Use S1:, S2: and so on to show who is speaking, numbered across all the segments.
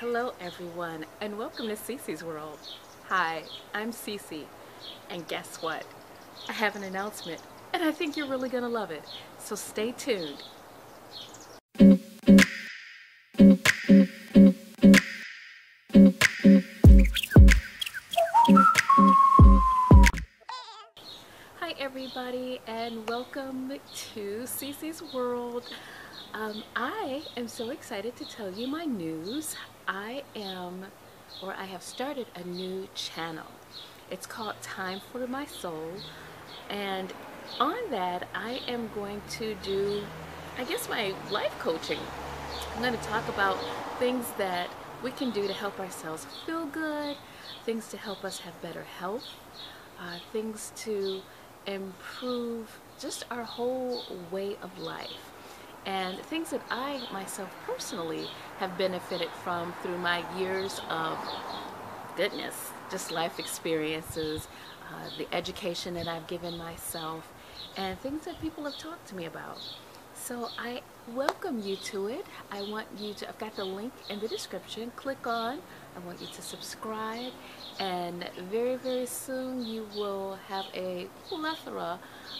S1: Hello everyone and welcome to Ciecie's World. Hi, I'm Ciecie and guess what? I have an announcement and I think you're really gonna love it. So stay tuned. Hi everybody and welcome to Ciecie's World. Um, I am so excited to tell you my news. I am, or I have started a new channel. It's called Time for My Soul. And on that, I am going to do, I guess, my life coaching. I'm going to talk about things that we can do to help ourselves feel good, things to help us have better health, uh, things to improve just our whole way of life and things that I myself personally have benefited from through my years of goodness, just life experiences, uh, the education that I've given myself, and things that people have talked to me about. So I welcome you to it. I want you to, I've got the link in the description. Click on. I want you to subscribe. And very, very soon you will have a plethora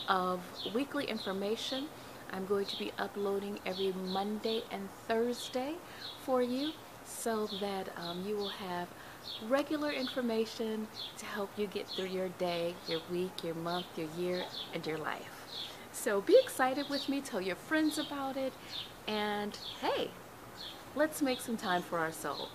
S1: of weekly information I'm going to be uploading every Monday and Thursday for you so that um, you will have regular information to help you get through your day, your week, your month, your year, and your life. So be excited with me, tell your friends about it, and hey, let's make some time for our soul.